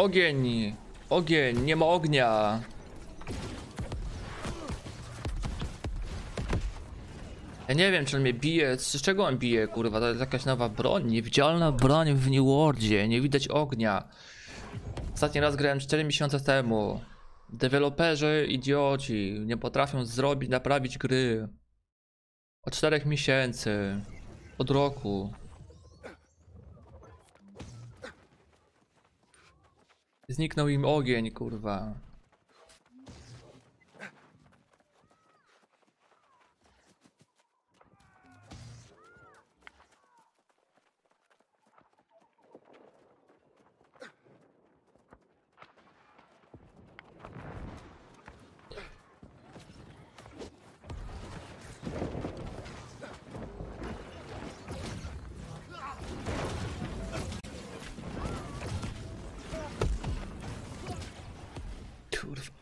Ogień! Ogień! Nie ma ognia! Ja nie wiem, czy on mnie bije. Z czego on bije, kurwa? To jest jakaś nowa broń. Niewidzialna broń w New Worldzie. Nie widać ognia. Ostatni raz grałem 4 miesiące temu. Deweloperzy, idioci, nie potrafią zrobić, naprawić gry. Od 4 miesięcy. Od roku. Zniknął im ogień, kurwa. Kurwa.